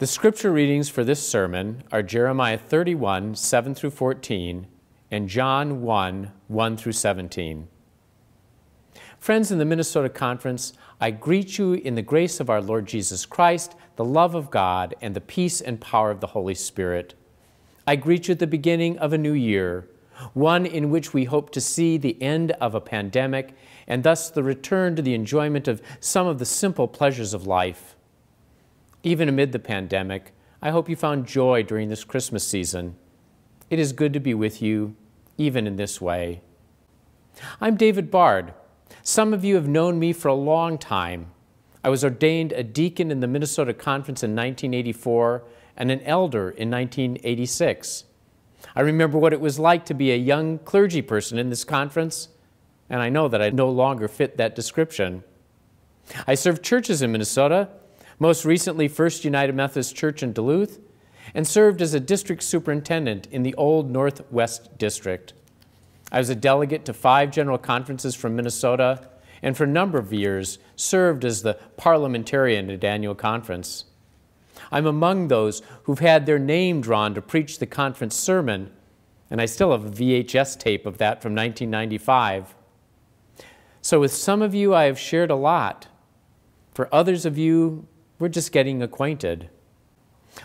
The scripture readings for this sermon are Jeremiah 31, 7 through 14, and John 1, 1 through 17. Friends in the Minnesota Conference, I greet you in the grace of our Lord Jesus Christ, the love of God, and the peace and power of the Holy Spirit. I greet you at the beginning of a new year, one in which we hope to see the end of a pandemic and thus the return to the enjoyment of some of the simple pleasures of life. Even amid the pandemic, I hope you found joy during this Christmas season. It is good to be with you, even in this way. I'm David Bard. Some of you have known me for a long time. I was ordained a deacon in the Minnesota Conference in 1984 and an elder in 1986. I remember what it was like to be a young clergy person in this conference, and I know that I no longer fit that description. I served churches in Minnesota most recently First United Methodist Church in Duluth, and served as a district superintendent in the Old Northwest District. I was a delegate to five general conferences from Minnesota, and for a number of years served as the parliamentarian at annual conference. I'm among those who've had their name drawn to preach the conference sermon, and I still have a VHS tape of that from 1995. So, with some of you, I have shared a lot. For others of you, we're just getting acquainted.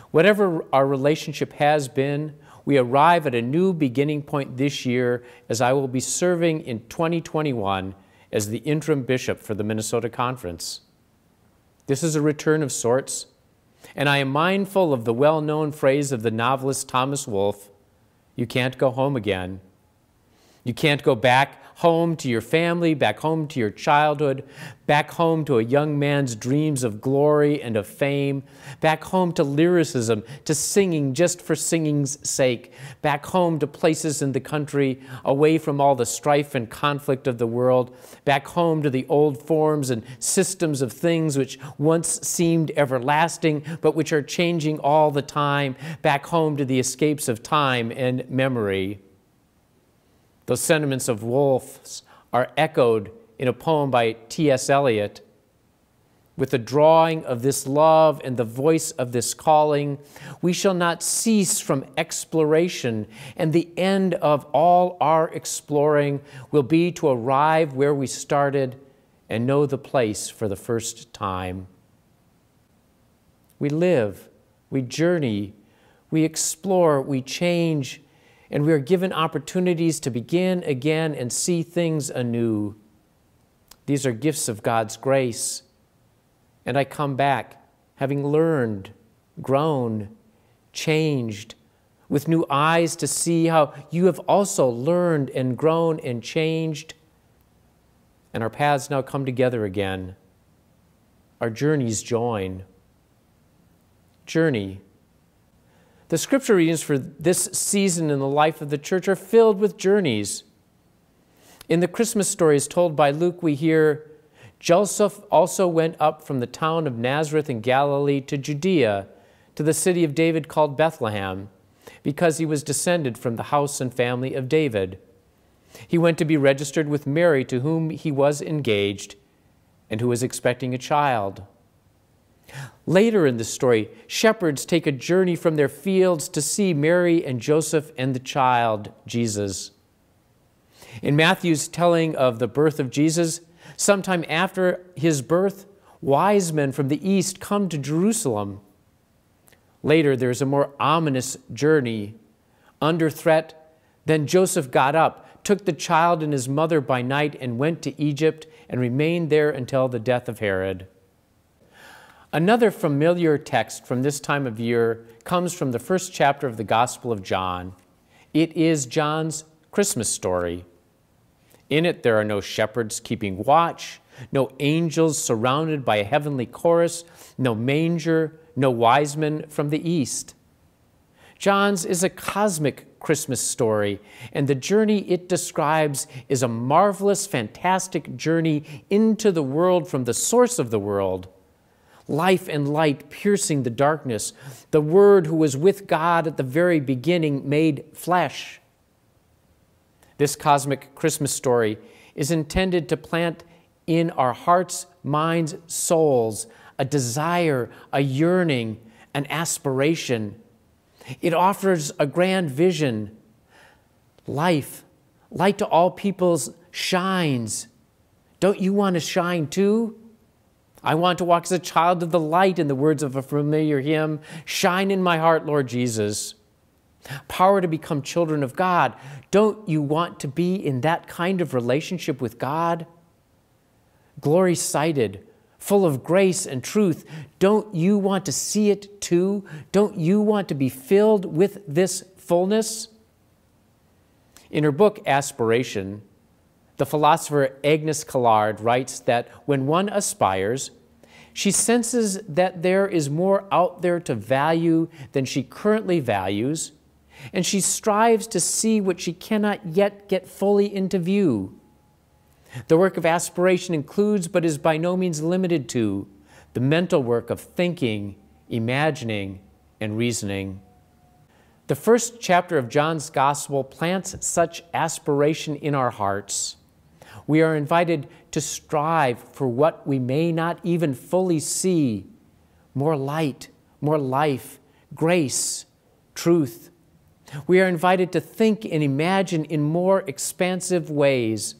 Whatever our relationship has been, we arrive at a new beginning point this year as I will be serving in 2021 as the interim bishop for the Minnesota Conference. This is a return of sorts, and I am mindful of the well known phrase of the novelist Thomas Wolfe you can't go home again. You can't go back home to your family, back home to your childhood, back home to a young man's dreams of glory and of fame, back home to lyricism, to singing just for singing's sake, back home to places in the country away from all the strife and conflict of the world, back home to the old forms and systems of things which once seemed everlasting but which are changing all the time, back home to the escapes of time and memory. Those sentiments of Wolfe's are echoed in a poem by T.S. Eliot. With the drawing of this love and the voice of this calling, we shall not cease from exploration, and the end of all our exploring will be to arrive where we started and know the place for the first time. We live, we journey, we explore, we change, and we are given opportunities to begin again and see things anew. These are gifts of God's grace. And I come back having learned, grown, changed, with new eyes to see how you have also learned and grown and changed. And our paths now come together again. Our journeys join. Journey the scripture readings for this season in the life of the church are filled with journeys. In the Christmas stories told by Luke, we hear Joseph also went up from the town of Nazareth in Galilee to Judea, to the city of David called Bethlehem, because he was descended from the house and family of David. He went to be registered with Mary, to whom he was engaged, and who was expecting a child. Later in the story, shepherds take a journey from their fields to see Mary and Joseph and the child, Jesus. In Matthew's telling of the birth of Jesus, sometime after his birth, wise men from the east come to Jerusalem. Later, there's a more ominous journey. Under threat, then Joseph got up, took the child and his mother by night, and went to Egypt and remained there until the death of Herod. Another familiar text from this time of year comes from the first chapter of the Gospel of John. It is John's Christmas story. In it, there are no shepherds keeping watch, no angels surrounded by a heavenly chorus, no manger, no wise men from the east. John's is a cosmic Christmas story, and the journey it describes is a marvelous, fantastic journey into the world from the source of the world life and light piercing the darkness, the Word who was with God at the very beginning made flesh. This cosmic Christmas story is intended to plant in our hearts, minds, souls a desire, a yearning, an aspiration. It offers a grand vision. Life, light to all peoples, shines. Don't you want to shine too? I want to walk as a child of the light, in the words of a familiar hymn Shine in my heart, Lord Jesus. Power to become children of God. Don't you want to be in that kind of relationship with God? Glory sighted, full of grace and truth. Don't you want to see it too? Don't you want to be filled with this fullness? In her book, Aspiration, the philosopher Agnes Callard writes that when one aspires, she senses that there is more out there to value than she currently values, and she strives to see what she cannot yet get fully into view. The work of aspiration includes, but is by no means limited to, the mental work of thinking, imagining, and reasoning. The first chapter of John's Gospel plants such aspiration in our hearts. We are invited to strive for what we may not even fully see more light, more life, grace, truth. We are invited to think and imagine in more expansive ways.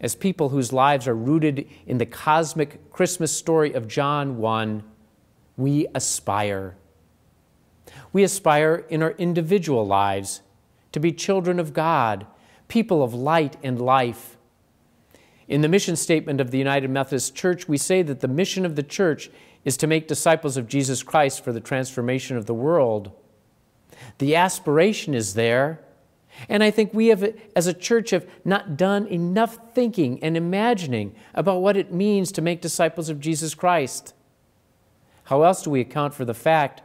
As people whose lives are rooted in the cosmic Christmas story of John 1, we aspire. We aspire in our individual lives to be children of God, people of light and life. In the mission statement of the United Methodist Church, we say that the mission of the church is to make disciples of Jesus Christ for the transformation of the world. The aspiration is there. And I think we have, as a church, have not done enough thinking and imagining about what it means to make disciples of Jesus Christ. How else do we account for the fact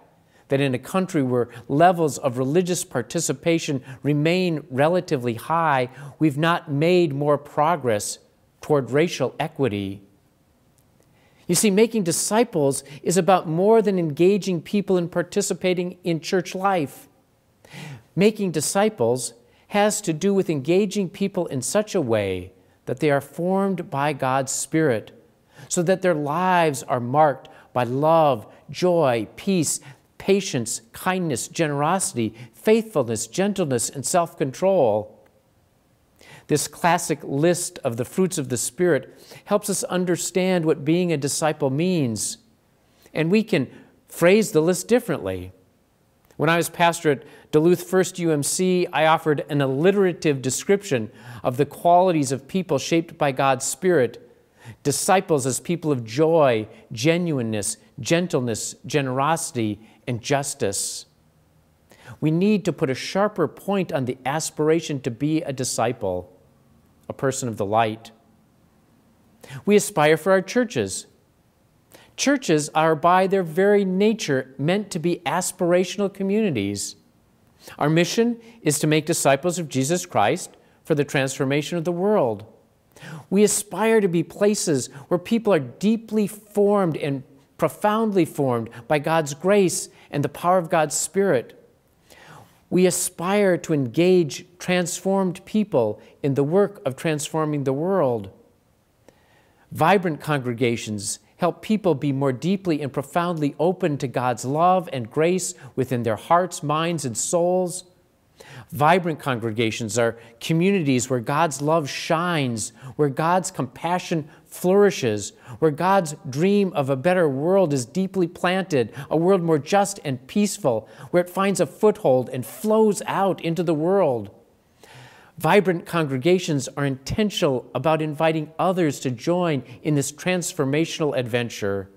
that in a country where levels of religious participation remain relatively high, we've not made more progress toward racial equity? You see, making disciples is about more than engaging people in participating in church life. Making disciples has to do with engaging people in such a way that they are formed by God's Spirit, so that their lives are marked by love, joy, peace, patience, kindness, generosity, faithfulness, gentleness, and self control. This classic list of the fruits of the Spirit helps us understand what being a disciple means. And we can phrase the list differently. When I was pastor at Duluth First UMC, I offered an alliterative description of the qualities of people shaped by God's Spirit. Disciples as people of joy, genuineness, gentleness, generosity, and justice. We need to put a sharper point on the aspiration to be a disciple, a person of the light. We aspire for our churches Churches are, by their very nature, meant to be aspirational communities. Our mission is to make disciples of Jesus Christ for the transformation of the world. We aspire to be places where people are deeply formed and profoundly formed by God's grace and the power of God's Spirit. We aspire to engage transformed people in the work of transforming the world. Vibrant congregations help people be more deeply and profoundly open to God's love and grace within their hearts, minds, and souls. Vibrant congregations are communities where God's love shines, where God's compassion flourishes, where God's dream of a better world is deeply planted, a world more just and peaceful, where it finds a foothold and flows out into the world. Vibrant congregations are intentional about inviting others to join in this transformational adventure.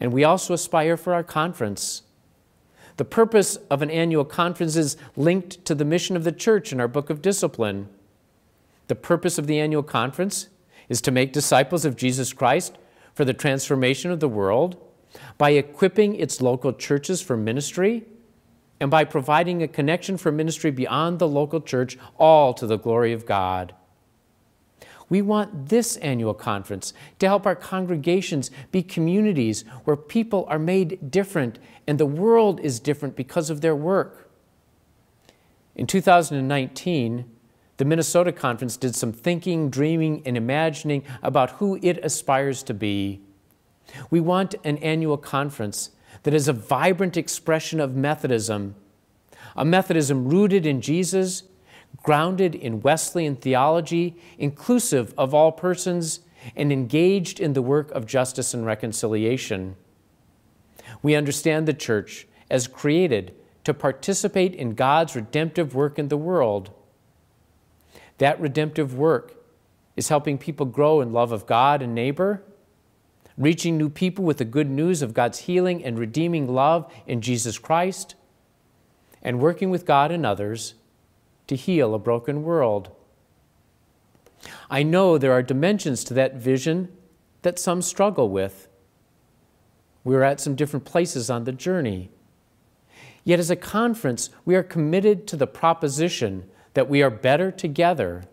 And we also aspire for our conference. The purpose of an annual conference is linked to the mission of the church in our book of discipline. The purpose of the annual conference is to make disciples of Jesus Christ for the transformation of the world by equipping its local churches for ministry and by providing a connection for ministry beyond the local church, all to the glory of God. We want this annual conference to help our congregations be communities where people are made different and the world is different because of their work. In 2019, the Minnesota Conference did some thinking, dreaming, and imagining about who it aspires to be. We want an annual conference that is a vibrant expression of Methodism, a Methodism rooted in Jesus, grounded in Wesleyan theology, inclusive of all persons, and engaged in the work of justice and reconciliation. We understand the church as created to participate in God's redemptive work in the world. That redemptive work is helping people grow in love of God and neighbor, reaching new people with the good news of God's healing and redeeming love in Jesus Christ, and working with God and others to heal a broken world. I know there are dimensions to that vision that some struggle with. We're at some different places on the journey. Yet, as a conference, we are committed to the proposition that we are better together,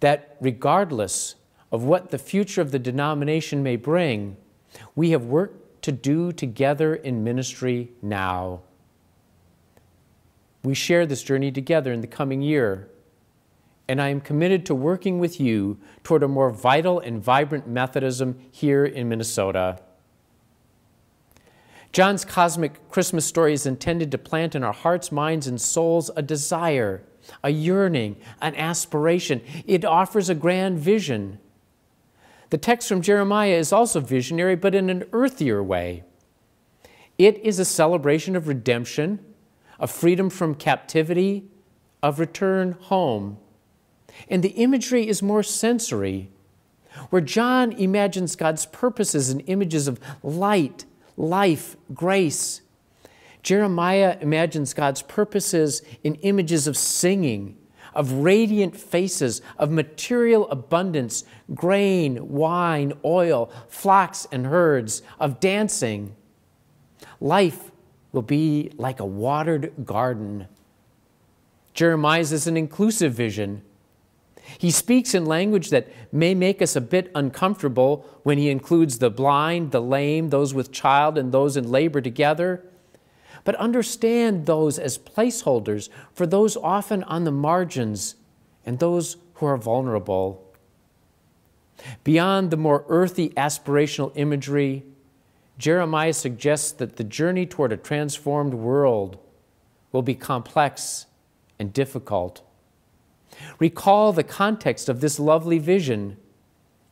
that regardless of what the future of the denomination may bring, we have work to do together in ministry now. We share this journey together in the coming year, and I am committed to working with you toward a more vital and vibrant Methodism here in Minnesota. John's cosmic Christmas story is intended to plant in our hearts, minds, and souls a desire, a yearning, an aspiration. It offers a grand vision. The text from Jeremiah is also visionary, but in an earthier way. It is a celebration of redemption, of freedom from captivity, of return home. And the imagery is more sensory, where John imagines God's purposes in images of light life, grace. Jeremiah imagines God's purposes in images of singing, of radiant faces, of material abundance, grain, wine, oil, flocks and herds, of dancing. Life will be like a watered garden. Jeremiah's is an inclusive vision he speaks in language that may make us a bit uncomfortable when he includes the blind, the lame, those with child, and those in labor together. But understand those as placeholders for those often on the margins and those who are vulnerable. Beyond the more earthy aspirational imagery, Jeremiah suggests that the journey toward a transformed world will be complex and difficult. Recall the context of this lovely vision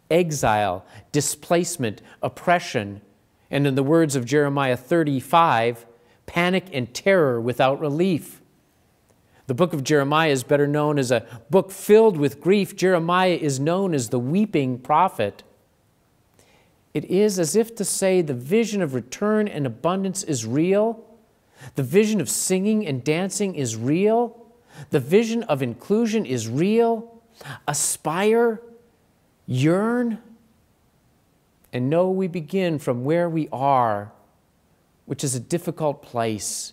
exile, displacement, oppression, and in the words of Jeremiah 35, panic and terror without relief. The book of Jeremiah is better known as a book filled with grief. Jeremiah is known as the weeping prophet. It is as if to say the vision of return and abundance is real, the vision of singing and dancing is real, the vision of inclusion is real. Aspire, yearn, and know we begin from where we are, which is a difficult place,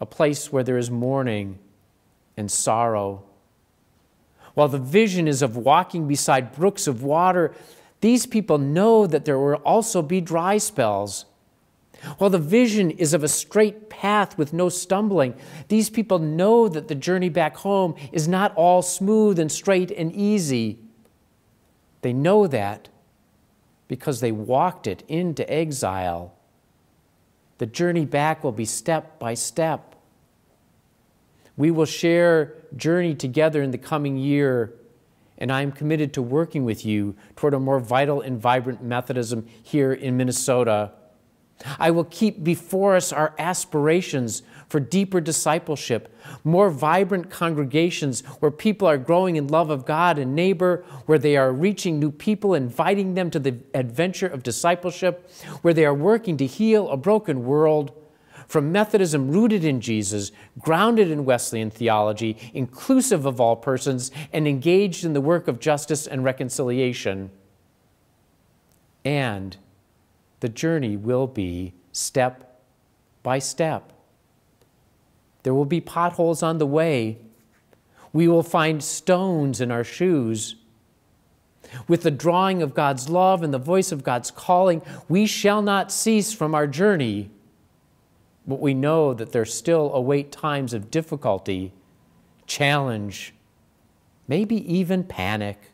a place where there is mourning and sorrow. While the vision is of walking beside brooks of water, these people know that there will also be dry spells. While the vision is of a straight path with no stumbling, these people know that the journey back home is not all smooth and straight and easy. They know that because they walked it into exile. The journey back will be step by step. We will share journey together in the coming year, and I am committed to working with you toward a more vital and vibrant Methodism here in Minnesota. I will keep before us our aspirations for deeper discipleship, more vibrant congregations where people are growing in love of God and neighbor, where they are reaching new people, inviting them to the adventure of discipleship, where they are working to heal a broken world. From Methodism rooted in Jesus, grounded in Wesleyan theology, inclusive of all persons, and engaged in the work of justice and reconciliation. And the journey will be step by step. There will be potholes on the way. We will find stones in our shoes. With the drawing of God's love and the voice of God's calling, we shall not cease from our journey. But we know that there still await times of difficulty, challenge, maybe even panic.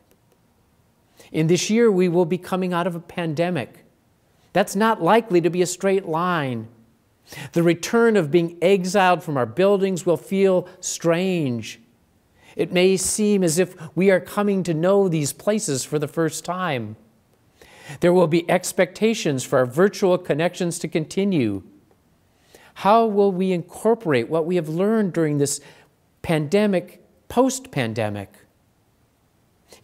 In this year, we will be coming out of a pandemic That's not likely to be a straight line. The return of being exiled from our buildings will feel strange. It may seem as if we are coming to know these places for the first time. There will be expectations for our virtual connections to continue. How will we incorporate what we have learned during this pandemic, post pandemic?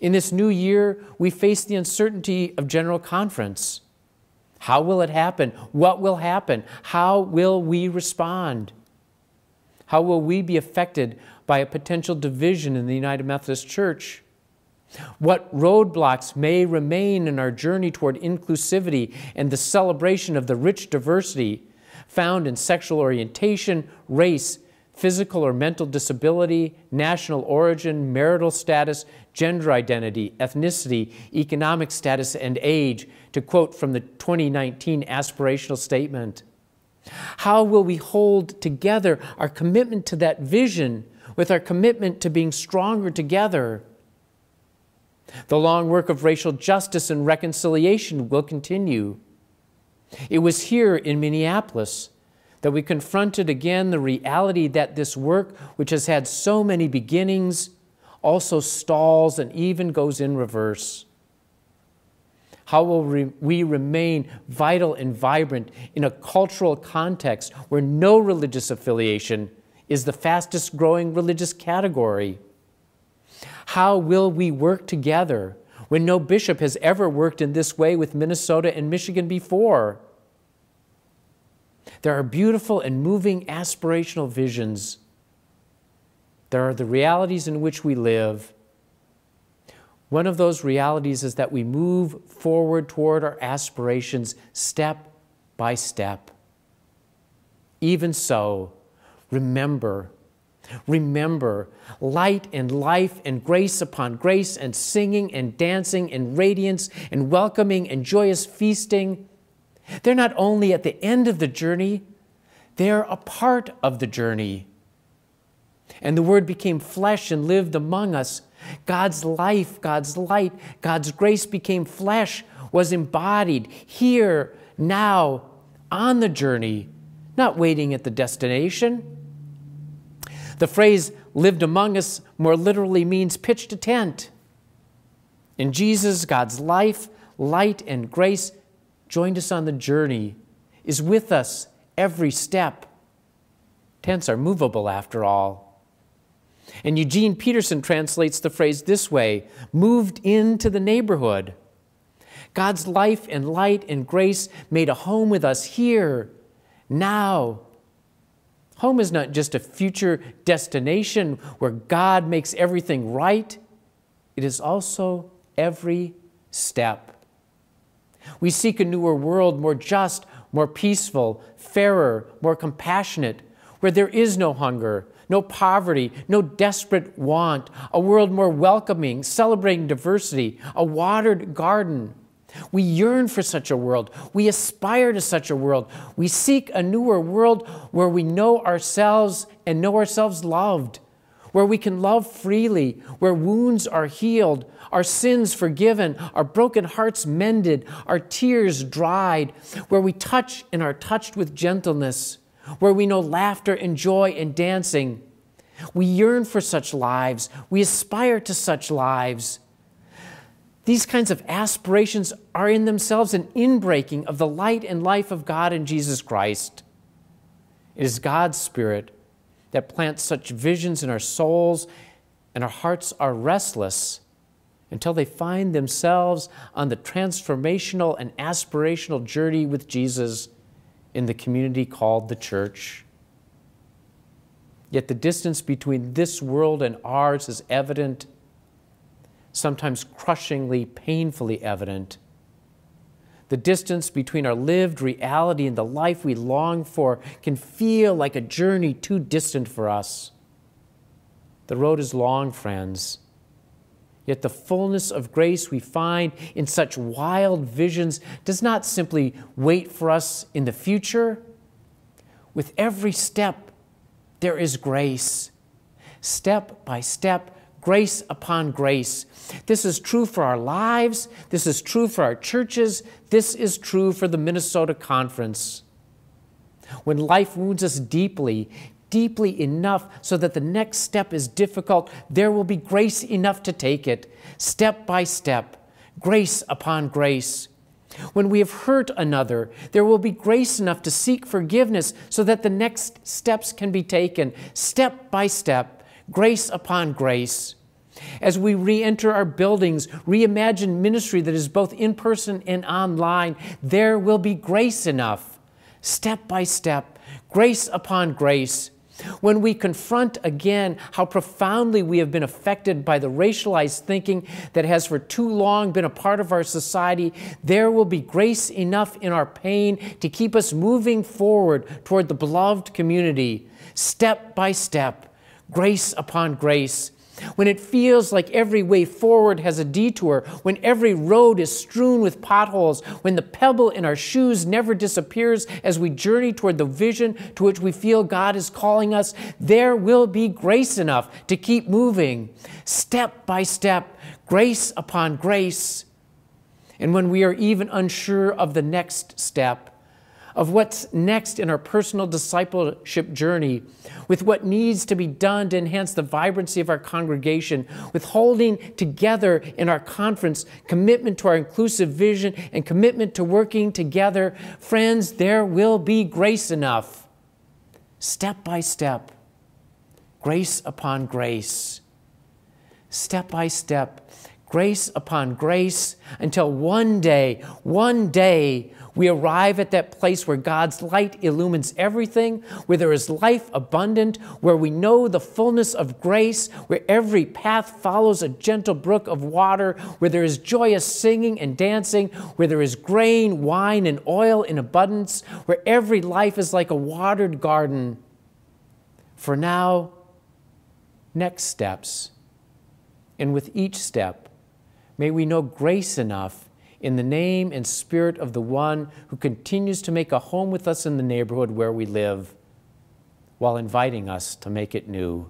In this new year, we face the uncertainty of General Conference. How will it happen? What will happen? How will we respond? How will we be affected by a potential division in the United Methodist Church? What roadblocks may remain in our journey toward inclusivity and the celebration of the rich diversity found in sexual orientation, race, physical or mental disability, national origin, marital status, gender identity, ethnicity, economic status, and age, to quote from the 2019 aspirational statement. How will we hold together our commitment to that vision with our commitment to being stronger together? The long work of racial justice and reconciliation will continue. It was here in Minneapolis that we confronted again the reality that this work, which has had so many beginnings, also stalls and even goes in reverse. How will we remain vital and vibrant in a cultural context where no religious affiliation is the fastest growing religious category? How will we work together when no bishop has ever worked in this way with Minnesota and Michigan before? There are beautiful and moving aspirational visions. There are the realities in which we live. One of those realities is that we move forward toward our aspirations step by step. Even so, remember, remember light and life and grace upon grace and singing and dancing and radiance and welcoming and joyous feasting they're not only at the end of the journey, they're a part of the journey. And the Word became flesh and lived among us. God's life, God's light, God's grace became flesh, was embodied here, now, on the journey, not waiting at the destination. The phrase lived among us more literally means pitched a tent. In Jesus, God's life, light, and grace joined us on the journey, is with us every step. Tents are movable after all. And Eugene Peterson translates the phrase this way moved into the neighborhood. God's life and light and grace made a home with us here, now. Home is not just a future destination where God makes everything right, it is also every step. We seek a newer world, more just, more peaceful, fairer, more compassionate, where there is no hunger, no poverty, no desperate want, a world more welcoming, celebrating diversity, a watered garden. We yearn for such a world. We aspire to such a world. We seek a newer world where we know ourselves and know ourselves loved, where we can love freely, where wounds are healed, our sins forgiven, our broken hearts mended, our tears dried, where we touch and are touched with gentleness, where we know laughter and joy and dancing. We yearn for such lives. We aspire to such lives. These kinds of aspirations are in themselves an inbreaking of the light and life of God in Jesus Christ. It is God's Spirit that plants such visions in our souls, and our hearts are restless until they find themselves on the transformational and aspirational journey with Jesus in the community called the church. Yet the distance between this world and ours is evident, sometimes crushingly, painfully evident. The distance between our lived reality and the life we long for can feel like a journey too distant for us. The road is long, friends Yet the fullness of grace we find in such wild visions does not simply wait for us in the future. With every step, there is grace. Step by step, grace upon grace. This is true for our lives. This is true for our churches. This is true for the Minnesota Conference. When life wounds us deeply, deeply enough so that the next step is difficult, there will be grace enough to take it, step by step, grace upon grace. When we have hurt another, there will be grace enough to seek forgiveness so that the next steps can be taken, step by step, grace upon grace. As we re enter our buildings, reimagine ministry that is both in person and online, there will be grace enough, step by step, grace upon grace. When we confront again how profoundly we have been affected by the racialized thinking that has for too long been a part of our society, there will be grace enough in our pain to keep us moving forward toward the beloved community, step by step, grace upon grace when it feels like every way forward has a detour, when every road is strewn with potholes, when the pebble in our shoes never disappears as we journey toward the vision to which we feel God is calling us, there will be grace enough to keep moving, step by step, grace upon grace. And when we are even unsure of the next step, of what's next in our personal discipleship journey, with what needs to be done to enhance the vibrancy of our congregation, with holding together in our conference, commitment to our inclusive vision, and commitment to working together, friends, there will be grace enough. Step by step, grace upon grace, step by step, grace upon grace, until one day, one day, we arrive at that place where God's light illumines everything, where there is life abundant, where we know the fullness of grace, where every path follows a gentle brook of water, where there is joyous singing and dancing, where there is grain, wine, and oil in abundance, where every life is like a watered garden. For now, next steps. And with each step, may we know grace enough in the name and spirit of the one who continues to make a home with us in the neighborhood where we live while inviting us to make it new.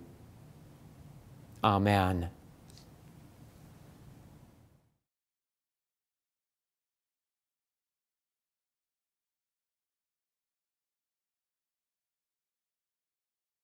Amen.